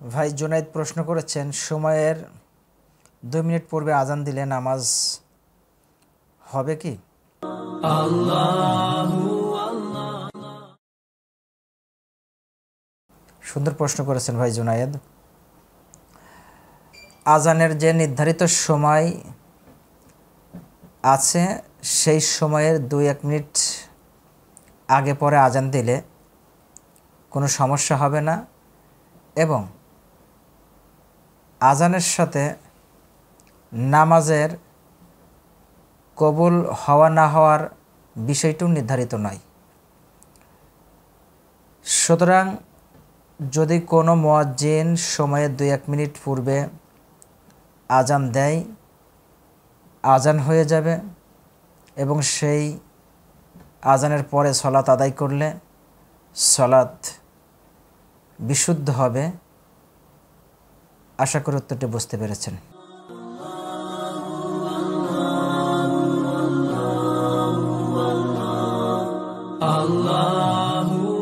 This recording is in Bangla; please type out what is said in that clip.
ভাই জুনাইদ প্রশ্ন করেছেন, সময়ের দুই মিনিট পূর্বে আজান দিলে নামাজ হবে কি? সুন্দর প্রশ্ন করেছেন ভাই জুনায়েদ আজানের যে নির্ধারিত সময় আছে, সেই সময়ের দুই এক মিনিট আগে পরে আজান দিলে কোনো সমস্যা হবে না এবং আজানের সাথে নামাজের কবুল হওয়া না হওয়ার বিষয়টিও নির্ধারিত নয়। সুতরাং যদি কোনো মোয়াজ্জিন সময়ের দুই এক মিনিট পূর্বে আজান দেয়, আজান হয়ে যাবে এবং সেই আজানের পরে সলাত আদায় করলে সলাত বিশুদ্ধ হবে। আশা করি উত্তরটি বুঝতে পেরেছেন। Allah